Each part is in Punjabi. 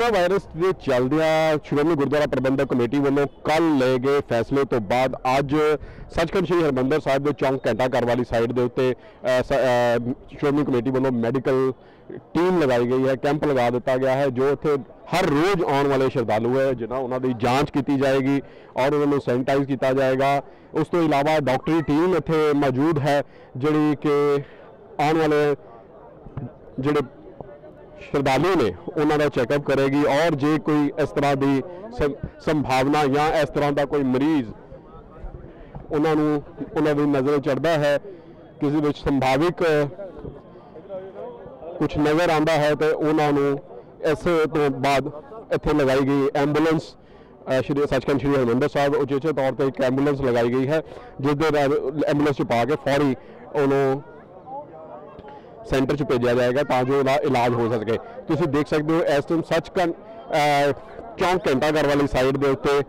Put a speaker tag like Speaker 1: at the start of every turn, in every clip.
Speaker 1: ਕੋਰੋਨਾ ਵਾਇਰਸ ਦੇ ਚੱਲਦਿਆਂ ਸ਼੍ਰੋਮਣੀ ਗੁਰਦੁਆਰਾ ਪ੍ਰਬੰਧਕ ਕਮੇਟੀ ਵੱਲੋਂ ਕੱਲ ਲਏ ਗਏ ਫੈਸਲੇ ਤੋਂ ਬਾਅਦ ਅੱਜ ਸੱਚਖੰਡ ਸ੍ਰੀ ਹਰਿਮੰਦਰ ਸਾਹਿਬ ਦੇ ਚੌਂਕ ਘੰਟਾ ਘਰ ਵਾਲੀ ਸਾਈਡ ਦੇ ਉੱਤੇ ਸ- ਸ਼੍ਰੋਮਣੀ ਕਮੇਟੀ ਵੱਲੋਂ ਮੈਡੀਕਲ ਟੀਮ ਲਗਾਈ ਗਈ ਹੈ ਕੈਂਪ ਲਗਾ ਦਿੱਤਾ ਗਿਆ ਹੈ, ਜੋ ਇੱਥੇ ਹਰ ਰੋਜ਼ ਆਉਣ ਵਾਲੇ ਸ਼ਰਧਾਲੂ ਹੈ, ਜਿਨ੍ਹਾਂ ਉਹਨਾਂ ਦੀ ਜਾਂਚ ਕੀਤੀ ਜਾਏਗੀ ਔਰ ਉਹਨਾਂ ਨੂੰ ਸੈਨੀਟਾਈਜ਼ ਕੀਤਾ ਜਾਏਗਾ। ਉਸ ਤੋਂ ਇਲਾਵਾ ਡਾਕਟਰੀ ਟੀਮ ਇੱਥੇ ਮੌਜੂਦ ਹੈ, ਜਿਹੜੀ ਕਿ ਆਉਣ ਵਾਲੇ ਜਿਹੜੇ ਸ਼ਰਧਾਲੂ ਨੇ ਉਹਨਾਂ ਦਾ ਚੈੱਕਅਪ ਕਰੇਗੀ ਔਰ ਜੇ ਕੋਈ ਇਸ ਤਰ੍ਹਾਂ ਦੀ ਸੰਭਾਵਨਾ ਜਾਂ ਇਸ ਤਰ੍ਹਾਂ ਦਾ ਕੋਈ ਮਰੀਜ਼ ਉਹਨਾਂ ਨੂੰ, ਉਹਨਾਂ ਦੀ ਨਜ਼ਰ ਚੜਦਾ ਹੈ, ਕਿਸੇ ਵਿੱਚ ਸੰਭਾਵਿਕ ਕੁਝ ਨਜ਼ਰ ਆਉਂਦਾ ਹੈ ਤੇ ਉਹਨਾਂ ਨੂੰ ਇਸ ਤੋਂ ਬਾਅਦ ਇੱਥੇ ਲਗਾਈ ਗਈ ਐਂਬੂਲੈਂਸ ਸ਼੍ਰੀ, ਸੱਚਖੰਡ ਸ਼੍ਰੀ ਹਰਿਮੰਦਰ ਸਾਹਿਬ ਉਚੇਚੇ ਤੌਰ ਤੇ ਇੱਕ ਐਂਬੂਲੈਂਸ ਲਗਾਈ ਗਈ ਹੈ, ਜਿਸ ਦੇ ਨਾਲ ਐਂਬੂਲੈਂਸ 'ਚ ਪਾ ਕੇ ਫੌਰੀ ਉਹਨੂੰ ਸੈਂਟਰ 'ਚ ਭੇਜਿਆ ਜਾਏਗਾ ਤਾਂ ਜੋ ਉਹਦਾ ਇਲਾਜ ਹੋ ਸਕੇ। ਤੁਸੀਂ ਦੇਖ ਸਕਦੇ ਹੋ, ਇਸ ਟਾਈਮ ਸੱਚਖੰਡ ਚੌਂਕ ਘੰਟਾ ਘਰ ਵਾਲੀ ਸਾਈਡ ਦੇ ਉੱਤੇ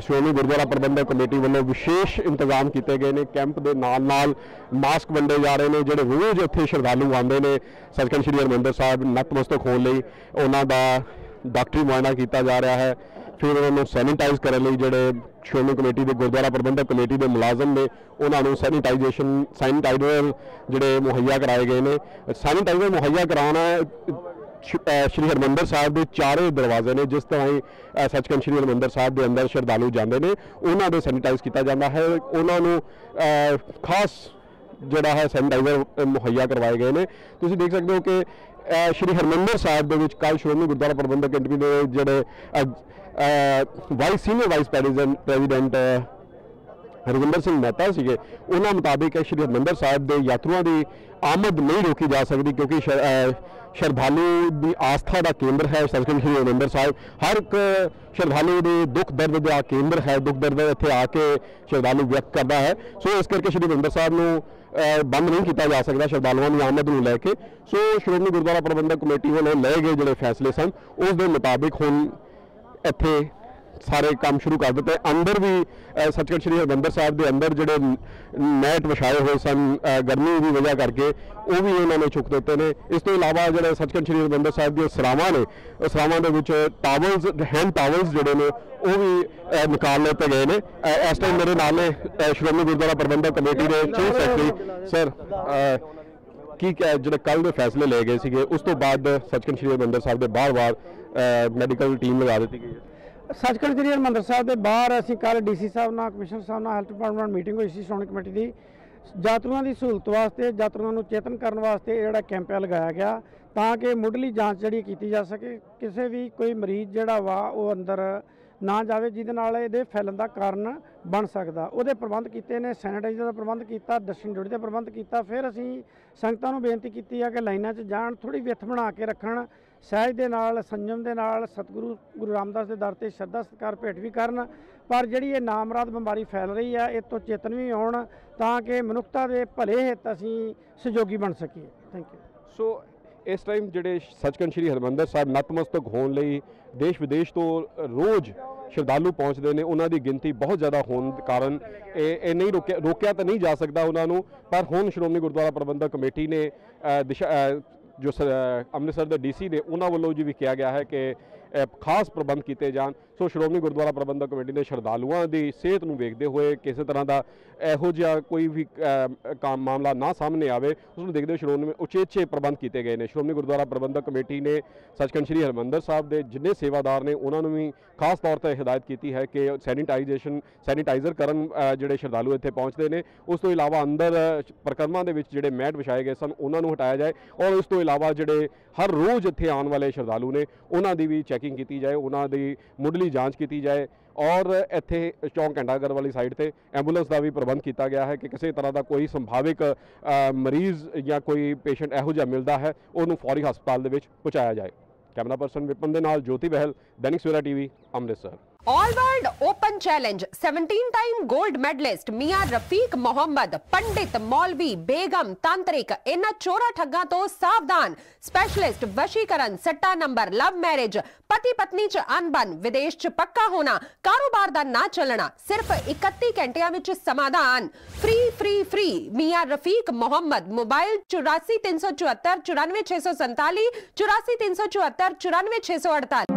Speaker 1: ਸ਼੍ਰੋਮਣੀ ਗੁਰਦੁਆਰਾ ਪ੍ਰਬੰਧਕ ਕਮੇਟੀ ਵੱਲੋਂ ਵਿਸ਼ੇਸ਼ ਇੰਤਜ਼ਾਮ ਕੀਤੇ ਗਏ ਨੇ। ਕੈਂਪ ਦੇ ਨਾਲ ਨਾਲ ਮਾਸਕ ਵੰਡੇ ਜਾ ਰਹੇ ਨੇ, ਜਿਹੜੇ ਰੋਜ਼ ਇੱਥੇ ਸ਼ਰਧਾਲੂ ਆਉਂਦੇ ਨੇ, ਸੱਚਖੰਡ ਸ਼੍ਰੀ ਹਰਿਮੰਦਰ ਸਾਹਿਬ ਨਤਮਸਤਕ ਹੋਣ ਲਈ ਉਹਨਾਂ ਦਾ ਡਾਕਟਰੀ ਮੁਆਇਨਾ ਕੀਤਾ ਜਾ ਰਿਹਾ ਹੈ। ਫਿਰ ਉਹਨਾਂ ਨੂੰ ਸੈਨੀਟਾਈਜ਼ ਕਰਨ ਲਈ ਜਿਹੜੇ ਸ਼੍ਰੋਮਣੀ ਕਮੇਟੀ ਦੇ ਗੁਰਦੁਆਰਾ ਪ੍ਰਬੰਧਕ ਕਮੇਟੀ ਦੇ ਮੁਲਾਜ਼ਮ ਨੇ, ਉਹਨਾਂ ਨੂੰ ਸੈਨੀਟਾਈਜੇਸ਼ਨ ਸੈਨੀਟਾਈਜ਼ਰ ਜਿਹੜੇ ਮੁਹੱਈਆ ਕਰਾਏ ਗਏ ਨੇ। ਸੈਨੀਟਾਈਜ਼ਰ ਮੁਹੱਈਆ ਕਰਾਉਣਾ ਸ਼੍ਰੀ ਹਰਿਮੰਦਰ ਸਾਹਿਬ ਦੇ ਚਾਰੇ ਦਰਵਾਜ਼ੇ ਨੇ, ਜਿਸ ਤਰ੍ਹਾਂ ਹੀ ਸੱਚਖੰਡ ਸ਼੍ਰੀ ਹਰਿਮੰਦਰ ਸਾਹਿਬ ਦੇ ਅੰਦਰ ਸ਼ਰਧਾਲੂ ਜਾਂਦੇ ਨੇ, ਉਹਨਾਂ ਦੇ ਸੈਨੀਟਾਈਜ਼ ਕੀਤਾ ਜਾਂਦਾ ਹੈ। ਉਹਨਾਂ ਨੂੰ ਖਾਸ ਜਿਹੜਾ ਹੈ ਸੈਨੀਟਾਈਜ਼ਰ ਮੁਹੱਈਆ ਕਰਵਾਏ ਗਏ ਨੇ। ਤੁਸੀਂ ਦੇਖ ਸਕਦੇ ਹੋ ਕਿ ਸ਼੍ਰੀ ਹਰਿਮੰਦਰ ਸਾਹਿਬ ਦੇ ਵਿੱਚ ਕੱਲ ਸ਼੍ਰੋਮਣੀ ਗੁਰਦੁਆਰਾ ਪ੍ਰਬੰਧਕ ਕਮੇਟੀ ਦੇ ਜਿਹੜੇ vice senior vice president president Harvinder Singh Mehta ਸੀਗੇ, ਉਹਨਾਂ ਮੁਤਾਬਿਕ ਸ਼੍ਰੀ ਹਰਿਮੰਦਰ ਸਾਹਿਬ ਦੇ ਯਾਤਰੂਆਂ ਦੀ ਆਮਦ ਨਹੀਂ ਰੋਕੀ ਜਾ ਸਕਦੀ ਕਿਉਂਕਿ ਸ਼ਰਧਾਲੂ ਦੀ ਆਸਥਾ ਦਾ ਕੇਂਦਰ ਹੈ ਸੱਚਖੰਡ ਸ਼੍ਰੀ ਹਰਿਮੰਦਰ ਸਾਹਿਬ। ਹਰ ਇੱਕ ਸ਼ਰਧਾਲੂ ਦੇ ਦੁੱਖ ਦਰਦ ਦਾ ਕੇਂਦਰ ਹੈ, ਦੁੱਖ ਦਰਦ ਇੱਥੇ ਆ ਕੇ ਸ਼ਰਧਾਲੂ ਵਿਅਕਤ ਕਰਦਾ ਹੈ। ਸੋ ਇਸ ਕਰਕੇ ਸ਼੍ਰੀ ਹਰਿਮੰਦਰ ਸਾਹਿਬ ਨੂੰ ਬੰਦ ਨਹੀਂ ਕੀਤਾ ਜਾ ਸਕਦਾ ਸ਼ਰਧਾਲੂਆਂ ਦੀ ਆਮਦ ਨੂੰ ਲੈ ਕੇ। ਸੋ ਸ਼੍ਰੋਮਣੀ ਗੁਰਦੁਆਰਾ ਪ੍ਰਬੰਧਕ ਕਮੇਟੀ ਵੱਲੋਂ ਲਏ ਗਏ ਜਿਹੜੇ ਫੈਸਲੇ ਸਨ, ਉਸ ਦੇ ਮੁਤਾਬਿਕ ਹੁਣ ਇੱਥੇ ਸਾਰੇ ਕੰਮ ਸ਼ੁਰੂ ਕਰ ਦਿੱਤੇ। ਅੰਦਰ ਵੀ ਸੱਚਖੰਡ ਸ੍ਰੀ ਹਰਿਮੰਦਰ ਸਾਹਿਬ ਦੇ ਅੰਦਰ ਜਿਹੜੇ ਨ- ਮੈਟ ਵਿਛਾਏ ਹੋਏ ਸਨ ਗਰਮੀ ਦੀ ਵਜ੍ਹਾ ਕਰਕੇ ਉਹ ਵੀ ਇਹਨਾਂ ਨੇ ਚੁੱਕ ਦਿੱਤੇ ਨੇ। ਇਸ ਤੋਂ ਇਲਾਵਾ ਜਿਹੜੇ ਸੱਚਖੰਡ ਸ੍ਰੀ ਹਰਿਮੰਦਰ ਸਾਹਿਬ ਦੀਆਂ ਸਰਾਵਾਂ ਨੇ ਸਰਾਵਾਂ ਦੇ ਵਿੱਚ ਟਾਵਲਸ ਹੈਂਡ ਟਾਵਲਸ ਜਿਹੜੇ ਨੇ ਉਹ ਵੀ ਅਹ, ਨਿਕਾਲ ਲਿੱਤੇ ਗਏ ਨੇ। ਇਸ ਟਾਈਮ ਮੇਰੇ ਨਾਲ ਨੇ ਸ਼੍ਰੋਮਣੀ ਗੁਰਦੁਆਰਾ ਪ੍ਰਬੰਧਕ ਕਮੇਟੀ ਦੇ ਚੀਫ ਸੈਕਟਰੀ ਸਰ ਕੀ ਕਹਿ- ਜਿਹੜੇ ਕੱਲ ਦੇ ਫੈਸਲੇ ਲਏ ਗਏ ਸੀਗੇ ਉਸ ਤੋਂ ਬਾਅਦ ਸੱਚਖੰਡ ਸ੍ਰੀ ਹਰਿਮੰਦਰ ਸਾਹਿਬ ਦੇ ਬਾਰ-ਬਾਰ ਮੈਡੀਕਲ ਟੀਮ ਲਗਾ ਦਿੱਤੀ ਗਈ ਹੈ।
Speaker 2: ਸੱਚਖੰਡ ਸ੍ਰੀ ਹਰਿਮੰਦਰ ਸਾਹਿਬ ਦੇ ਬਾਹਰ ਅਸੀਂ ਕੱਲ ਡੀਸੀ ਸਾਹਿਬ ਨਾਲ, ਕਮਿਸ਼ਨਰ ਸਾਹਿਬ ਨਾਲ ਹੈਲਥ ਡਿਪਾਰਟਮੈਂਟ ਨਾਲ ਮੀਟਿੰਗ ਹੋਈ ਸੀ, ਸ਼੍ਰੋਮਣੀ ਕਮੇਟੀ ਦੀ। ਯਾਤਰੂਆਂ ਦੀ ਸਹੂਲਤ ਵਾਸਤੇ, ਯਾਤਰੂਆਂ ਨੂੰ ਚੇਤਨ ਕਰਨ ਵਾਸਤੇ ਜਿਹੜਾ ਕੈਂਪ ਹੈ ਲਗਾਇਆ ਗਿਆ, ਤਾਂ ਕਿ ਮੁੱਢਲੀ ਜਾਂਚ ਜਿਹੜੀ ਕੀਤੀ ਜਾ ਸਕੇ। ਕਿਸੇ ਵੀ ਕੋਈ ਮਰੀਜ਼ ਜਿਹੜਾ ਵਾ, ਉਹ ਅੰਦਰ ਨਾ ਜਾਵੇ, ਜਿਹਦੇ ਨਾਲ ਇਹਦੇ ਫੈਲਣ ਦਾ ਕਾਰਨ ਬਣ ਸਕਦਾ। ਉਹਦੇ ਪ੍ਰਬੰਧ ਕੀਤੇ ਨੇ, ਸੈਨੀਟਾਈਜ਼ਰ ਦਾ ਪ੍ਰਬੰਧ ਕੀਤਾ, ਦਰਸ਼ਨ ਡਿਊਟੀ ਦਾ ਪ੍ਰਬੰਧ ਕੀਤਾ। ਫਿਰ ਅਸੀਂ ਸੰਗਤਾਂ ਨੂੰ ਬੇਨਤੀ ਕੀਤੀ ਆ ਕਿ ਲਾਈਨਾਂ 'ਚ ਜਾਣ ਥੋੜੀ ਵਿੱਥ ਬਣਾ ਕੇ ਰੱਖਣ ਸਹਿਜ ਦੇ ਨਾਲ, ਸੰਜਮ ਦੇ ਨਾਲ, ਸਤਿਗੁਰੂ, ਗੁਰੂ ਰਾਮਦਾਸ ਦੇ ਦਰ ਤੇ ਸ਼ਰਧਾ, ਸਤਿਕਾਰ, ਭੇਟ ਵੀ ਕਰਨ। ਪਰ ਜਿਹੜੀ ਇਹ ਨਾਮਰਾਦ ਬਿਮਾਰੀ ਫੈਲ ਰਹੀ ਹੈ ਇਹ ਤੋਂ ਚੇਤਨ ਵੀ ਹੋਣ ਤਾਂ ਕਿ ਮਨੁੱਖਤਾ ਦੇ ਭਲੇ ਹਿੱਤ ਅਸੀਂ ਸਹਿਯੋਗੀ ਬਣ ਸਕੀਏ। ਥੈਂਕ ਯੂ
Speaker 1: ਸੋ ਇਸ ਟਾਈਮ ਜਿਹੜੇ ਸੱਚਖੰਡ ਸ੍ਰੀ ਹਰਿਮੰਦਰ ਸਾਹਿਬ ਨਤਮਸਤਕ ਹੋਣ ਲਈ ਦੇਸ਼ ਵਿਦੇਸ਼ ਤੋਂ ਰੋਜ਼ ਸ਼ਰਧਾਲੂ ਪਹੁੰਚਦੇ ਨੇ, ਉਹਨਾਂ ਦੀ ਗਿਣਤੀ ਬਹੁਤ ਜ਼ਿਆਦਾ ਹੋਣ ਕਾਰਨ ਇਹ ਇਹ ਨਹੀਂ ਰੋਕਿਆ ਰੋਕਿਆ ਤਾਂ ਨਹੀਂ ਜਾ ਸਕਦਾ ਉਹਨਾਂ ਨੂੰ, ਪਰ ਹੁਣ ਸ਼੍ਰੋਮਣੀ ਗੁਰਦੁਆਰਾ ਪ੍ਰਬੰਧਕ ਕਮੇਟੀ ਨੇ ਦਿਸ਼ਾ ਜੋ ਸ- ਅੰਮ੍ਰਿਤਸਰ ਦੇ ਡੀਸੀ ਨੇ ਉਹਨਾਂ ਵੱਲੋਂ ਜੀ ਵੀ ਕਿਹਾ ਗਿਆ ਹੈ ਕਿ ਖਾਸ ਪ੍ਰਬੰਧ ਕੀਤੇ ਜਾਣ। ਸੋ ਸ਼੍ਰੋਮਣੀ ਗੁਰਦੁਆਰਾ ਪ੍ਰਬੰਧਕ ਕਮੇਟੀ ਨੇ ਸ਼ਰਧਾਲੂਆਂ ਦੀ ਸਿਹਤ ਨੂੰ ਵੇਖਦੇ ਹੋਏ ਕਿਸੇ ਤਰ੍ਹਾਂ ਦਾ ਇਹੋ ਜਿਹਾ ਕੋਈ ਵੀ ਅ, ਕੰਮ ਮਾਮਲਾ ਨਾ ਸਾਹਮਣੇ ਆਵੇ ਉਸ ਨੂੰ ਦੇਖਦੇ ਹੋਏ ਸ਼੍ਰੋਮਣੀ ਉਚੇਚੇ ਪ੍ਰਬੰਧ ਕੀਤੇ ਗਏ ਨੇ। ਸ਼੍ਰੋਮਣੀ ਗੁਰਦੁਆਰਾ ਪ੍ਰਬੰਧਕ ਕਮੇਟੀ ਨੇ ਸੱਚਖੰਡ ਸ੍ਰੀ ਹਰਿਮੰਦਰ ਸਾਹਿਬ ਦੇ ਜਿੰਨੇ ਸੇਵਾਦਾਰ ਨੇ ਉਹਨਾਂ ਨੂੰ ਵੀ ਖਾਸ ਤੌਰ ਤੇ ਹਦਾਇਤ ਕੀਤੀ ਹੈ ਕਿ ਸੈਨੀਟਾਈਜੇਸ਼ਨ ਸੈਨੀਟਾਈਜ਼ਰ ਕਰਨ ਜਿਹੜੇ ਸ਼ਰਧਾਲੂ ਇੱਥੇ ਪਹੁੰਚਦੇ ਨੇ ਉਸ ਤੋਂ ਇਲਾਵਾ ਅੰਦਰ ਅ, ਪ੍ਰਕਰਮਾਂ ਦੇ ਵਿੱਚ ਜਿਹੜੇ ਮੈਟ ਵਿਛਾਏ ਗਏ ਸਨ ਉਹਨਾਂ ਨੂੰ ਹਟਾਇਆ ਜਾਏ ਔਰ ਉਸ ਤੋਂ ਇਲਾਵਾ ਜਿਹੜੇ ਹਰ ਰੋਜ਼ ਇੱਥੇ ਆਉਣ ਵਾਲੇ ਸ਼ਰਧਾਲੂ ਨੇ ਉਹਨਾਂ ਦੀ ਵੀ ਚੈਕਿੰਗ ਕੀਤੀ ਜਾਏ, ਉਹਨਾਂ ਦੀ ਮੁੱਢਲੀ ਜਾਂਚ ਕੀਤੀ ਜਾਏ ਔਰ ਇੱਥੇ ਚੌਂਕ ਘੰਟਾਗਰ ਵਾਲੀ ਸਾਈਡ ਤੇ ਐਂਬੂਲੈਂਸ ਦਾ ਵੀ ਪ੍ਰਬੰਧ ਕੀਤਾ ਗਿਆ ਹੈ ਕਿ ਕਿਸੇ ਤਰ੍ਹਾਂ ਦਾ ਕੋਈ ਸੰਭਾਵਿਕ ਮਰੀਜ਼ ਜਾਂ ਕੋਈ ਪੇਸ਼ੈਂਟ ਇਹੋ ਜਿਹਾ ਮਿਲਦਾ ਹੈ, ਉਹਨੂੰ ਫੌਰੀ ਹਸਪਤਾਲ ਦੇ ਵਿੱਚ ਪਹੁੰਚਾਇਆ ਜਾਏ। ਕੈਮਰਾ ਪਰਸਨ ਵਿਪਨ ਦੇ ਨਾਲ Jyoti Behl, Dainik Savera TV, Amritsar.
Speaker 3: All world open challenge 17 time gold medallist Mian Rafiq Mohammad पंडित मौलवी बेगम तांत्रिक इन चोरा ठगा तो सावधान स्पेशलिस्ट वशीकरण सट्टा नंबर लव मैरिज पति पत्नी च अनबन विदेश च पक्का होना कारोबार दा ना चलना सिर्फ़ 31 घंटिया विच समाधान फ्री फ्री फ्री मियाँ रफीक मोहम्मद मोबाइल 8437494647 84374 94648